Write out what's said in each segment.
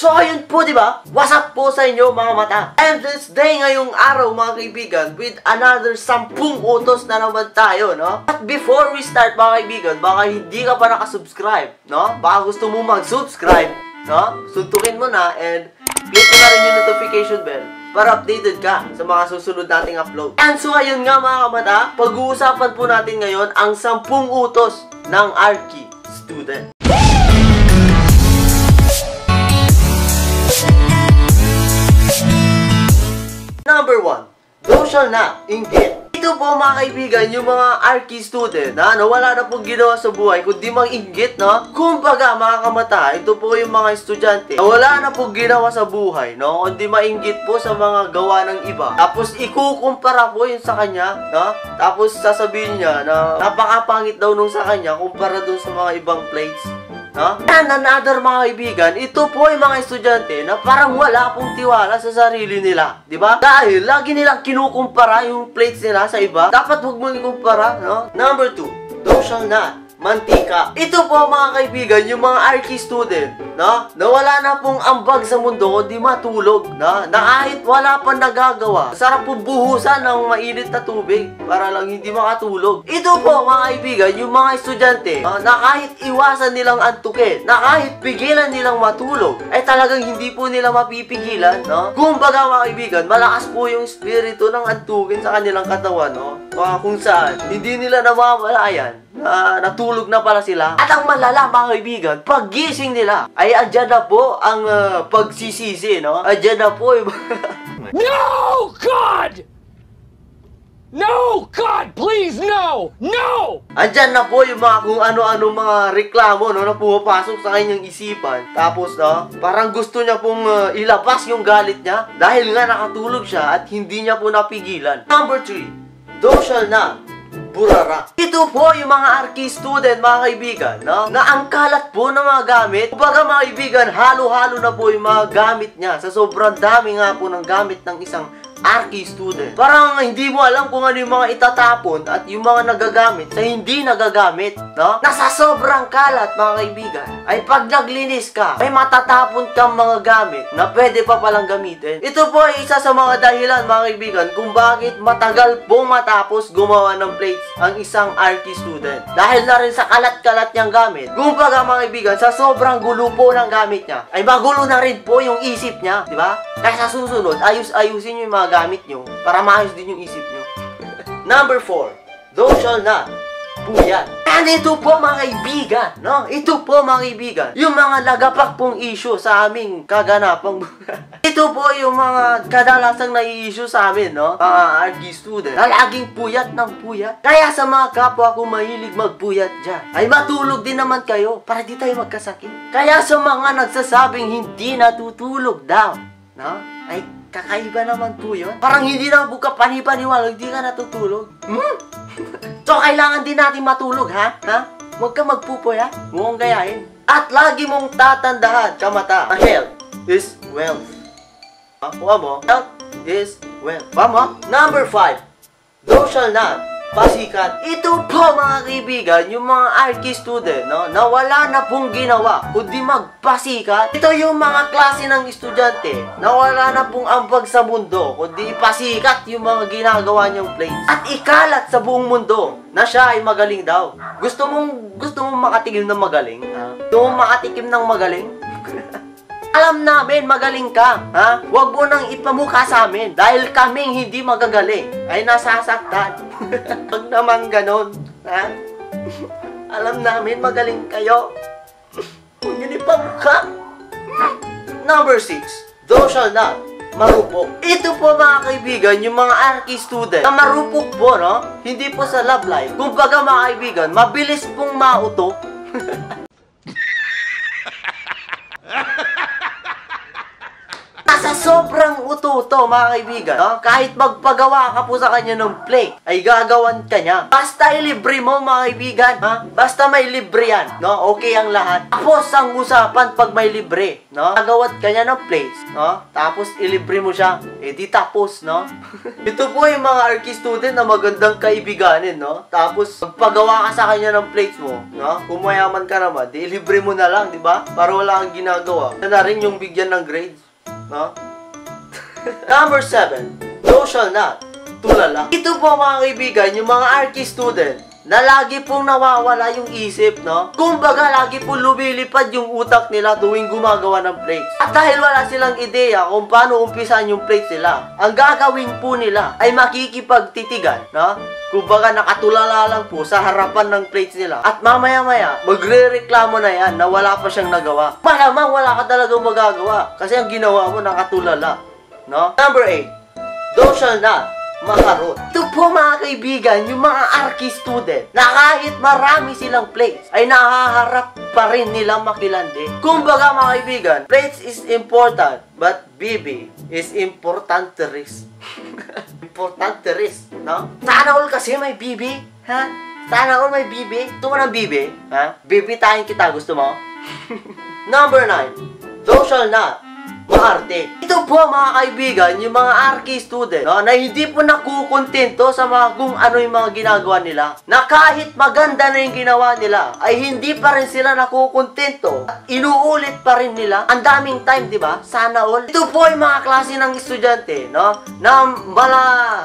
So ayun po, di ba? What's up po sa inyo mga mata? And this day ngayong araw mga kaibigan with another sampung utos na naman tayo, no? At before we start mga kaibigan, baka hindi ka pa nakasubscribe, no? Baka gusto mo mag-subscribe, no? Suntukin mo na and click mo na rin yung notification bell para updated ka sa mga susunod nating upload. And so ayun nga mga kamata, pag-uusapan po natin ngayon ang sampung utos ng Archie student. Number 1. Thou shall not inggit. Ito po mga kaibigan, yung mga Archie student na ano, wala na pong ginawa sa buhay kundi mag-inggit, no? Kumbaga mga kamata, ito po yung mga estudyante na wala na pong ginawa sa buhay, no? Kundi mainggit po sa mga gawa ng iba. Tapos ikukumpara po yun sa kanya, no? Tapos sasabihin niya na napakapangit daw nung sa kanya kumpara dun sa mga ibang plates. No? And another mga kaibigan, ito po yung mga estudyante na parang wala pong tiwala sa sarili nila. ba? Dahil lagi nilang kinukumpara yung plates nila sa iba. Dapat huwag mong ikumpara, no? Number two, thou shall not mantika. Ito po mga kaibigan, yung mga Archie student? Na wala na pong ambag sa mundo kundi matulog, na? Na kahit wala pa nagagawa, sarap po buhusan ng mainit na tubig para lang hindi makatulog. Ito po mga kaibigan, yung mga estudyante, no? na kahit iwasan nilang antukin, na kahit pigilan nilang matulog, ay talagang hindi po nila mapipigilan, no? Kumbaga mga kaibigan, malakas po yung spirito ng antukin sa kanilang katawan, no? Mga kung saan, hindi nila namamalayan na natulog na pala sila. At ang malala mga kaibigan, paggising nila ay andyan na po ang uh, pagsisisi, no? Andyan na po yung... No, God! No, God, please, no! No! andyan na po yung mga kung ano-ano mga reklamo, no? Na pumapasok sa kanyang isipan. Tapos, no? Parang gusto niya pong uh, ilabas yung galit niya dahil nga nakatulog siya at hindi niya po napigilan. Number 3, thou shall not burara. Ito po yung mga Arki student, mga kaibigan, no? Na ang kalat po ng mga gamit. Kumbaga mga kaibigan, halo-halo na po yung mga gamit niya. Sa sobrang dami nga po ng gamit ng isang Arki student. Parang hindi mo alam kung ano yung mga itatapon at yung mga nagagamit sa hindi nagagamit, no? Nasa sobrang kalat, mga kaibigan, ay pag naglinis ka, ay matatapon kang mga gamit na pwede pa palang gamitin. Ito po ay isa sa mga dahilan, mga kaibigan, kung bakit matagal pong matapos gumawa ng plates ang isang Arki student. Dahil na rin sa kalat-kalat niyang gamit. Kumbaga, mga kaibigan, sa sobrang gulo po ng gamit niya, ay magulo na rin po yung isip niya, di ba? Kaya sa susunod, ayus-ayusin yung mga gamit nyo para maayos din yung isip nyo. Number 4, thou shall not puyat. And ito po mga kaibigan, no? Ito po mga kaibigan, yung mga lagapak pong issue sa aming kaganapang Ito po yung mga kadalasang nai-issue sa amin, no? Mga RG student, na laging puyat ng puyat. Kaya sa mga kapwa ko mahilig magpuyat dyan, ay matulog din naman kayo para di tayo magkasakit. Kaya sa mga nagsasabing hindi natutulog daw, no? Ay kakaiba naman po yun. Parang hindi na buka panipaniwala, hindi ka natutulog. Hmm? so, kailangan din natin matulog, ha? Ha? Huwag ka magpupoy, ha? Mukhang gayahin. At lagi mong tatandahan, kamata, na health is wealth. Ha? Kuha mo? Health is wealth. Mama? Number 5. Thou shall not pasikat. Ito po mga kaibigan, yung mga Archie student, no, na wala na pong ginawa, kundi magpasikat. Ito yung mga klase ng estudyante, na wala na pong ambag sa mundo, kundi ipasikat yung mga ginagawa niyang plays. At ikalat sa buong mundo, na siya ay magaling daw. Gusto mong, gusto mong makatikim ng magaling? Ha? Gusto mong makatikim ng magaling? Alam namin, magaling ka, ha? Huwag mo nang ipamukha sa amin dahil kaming hindi magagaling ay nasasaktan. Huwag naman ganon, ha? Alam namin, magaling kayo. Huwag niyo ipamukha. Number 6, thou shall not marupok. Ito po mga kaibigan, yung mga Arki student na marupok po, no? Hindi po sa love life. Kung baga mga kaibigan, mabilis pong mauto. Nasa sobrang ututo, mga kaibigan, no? kahit magpagawa ka po sa kanya ng plate, ay gagawan ka niya. Basta ilibre mo, mga kaibigan, ha? Basta may libre yan, no? Okay ang lahat. Tapos, ang usapan pag may libre, no? Gagawat ka niya ng plates, no? Tapos, ilibre mo siya. Eh, di tapos, no? Ito po yung mga archi student na magandang kaibiganin, no? Tapos, magpagawa ka sa kanya ng plates mo, no? Kung mayaman ka naman, di libre mo na lang, di ba? Para wala kang ginagawa. Na rin yung bigyan ng grades, no? Number 7, social not. Tulala. Ito po mga kaibigan, yung mga archi student na lagi pong nawawala yung isip, no? Kumbaga, lagi pong lumilipad yung utak nila tuwing gumagawa ng plates. At dahil wala silang ideya kung paano umpisan yung plates nila, ang gagawin po nila ay makikipagtitigan, no? Kumbaga, nakatulala lang po sa harapan ng plates nila. At mamaya-maya, magre-reklamo na yan na wala pa siyang nagawa. Malamang wala ka talagang magagawa kasi ang ginawa mo nakatulala, no? Number 8, thou shall not makarot. Ito po mga kaibigan, yung mga archi student, na kahit marami silang plates, ay nahaharap pa rin nilang makilandi. Kumbaga mga kaibigan, plates is important, but BB is important risk. important risk, no? Sana all kasi may BB, ha? Sana all may BB. Gusto mo ng BB? Ha? BB tayong kita, gusto mo? Number 9, thou shall not maarte. Ito po mga kaibigan, yung mga archi student no, na hindi po nakukontento sa mga kung ano yung mga ginagawa nila. Na kahit maganda na yung ginawa nila, ay hindi pa rin sila nakukontento. Inuulit pa rin nila. Ang daming time, di ba? Sana all. Ito po yung mga klase ng estudyante, no? Na mala,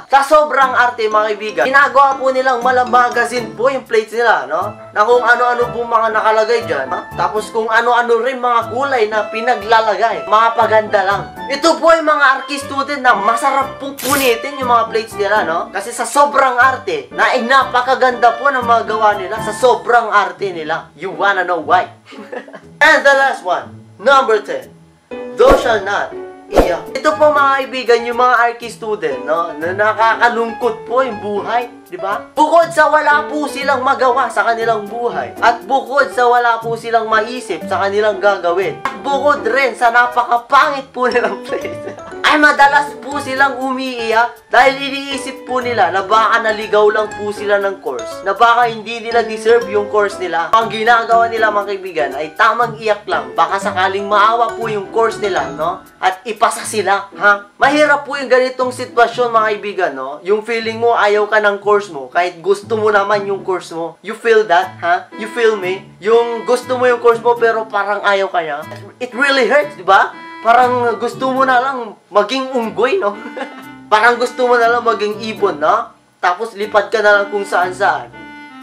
sa sobrang arte mga kaibigan, ginagawa po nilang mala magazine po yung plates nila, no? Na kung ano-ano po mga nakalagay dyan. Ha? Tapos kung ano-ano rin mga kulay na pinaglalagay. Mga pag maganda lang. Ito po yung mga archi student na masarap pong punitin yung mga plates nila, no? Kasi sa sobrang arte, na eh, napakaganda po ng mga gawa nila sa sobrang arte nila. You wanna know why? And the last one, number 10. Thou shall not iyak. Ito po mga kaibigan, yung mga archi student, no? Na nakakalungkot po yung buhay, di ba? Bukod sa wala po silang magawa sa kanilang buhay, at bukod sa wala po silang maisip sa kanilang gagawin, at bukod rin sa napakapangit po nilang place, madalas po silang umiiyak dahil iniisip po nila na baka naligaw lang po sila ng course, na baka hindi nila deserve yung course nila. Ang ginagawa nila mga kaibigan ay tamang iyak lang, baka sakaling maawa po yung course nila, no? At ipasa sila, ha? Mahirap po yung ganitong sitwasyon mga kaibigan, no? Yung feeling mo ayaw ka ng course mo, kahit gusto mo naman yung course mo. You feel that, ha? You feel me? Yung gusto mo yung course mo pero parang ayaw ka niya. It really hurts, di ba? Parang gusto mo na lang maging unggoy, no? parang gusto mo na lang maging ibon, no? Tapos lipad ka na lang kung saan-saan.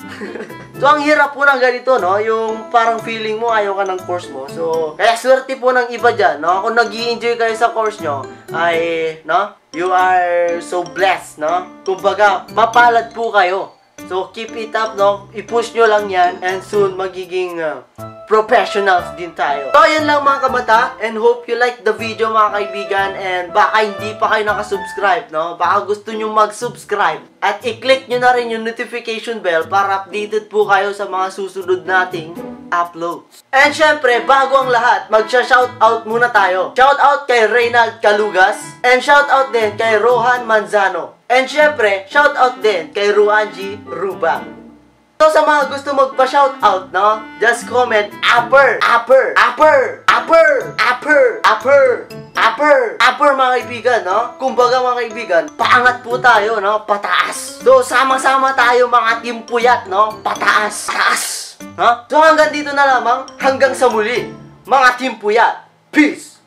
so, ang hirap po ng ganito, no? Yung parang feeling mo, ayaw ka ng course mo. So, kaya swerte po ng iba dyan, no? Kung nag enjoy kayo sa course nyo, ay, no? You are so blessed, no? Kumbaga, mapalad po kayo. So, keep it up, no? I-push nyo lang yan, and soon, magiging uh, professionals din tayo. So, yun lang mga kamata, and hope you like the video mga kaibigan, and baka hindi pa kayo nakasubscribe, no? Baka gusto nyo mag-subscribe, at i-click nyo na rin yung notification bell para updated po kayo sa mga susunod nating uploads. And syempre, bago ang lahat, magsha-shoutout muna tayo. Shoutout kay Reynald Calugas, and shoutout din kay Rohan Manzano. And syempre, shoutout din kay Ruanji Rubang. So sa mga gusto magpa-shoutout, no? Just comment upper, upper, upper, upper, upper, upper, upper, upper mga kaibigan, no? Kumbaga mga kaibigan, paangat po tayo, no? Pataas. So sama-sama tayo mga team puyat, no? Pataas, pataas. No? So hanggang dito na lamang, hanggang sa muli, mga team puyat. Peace!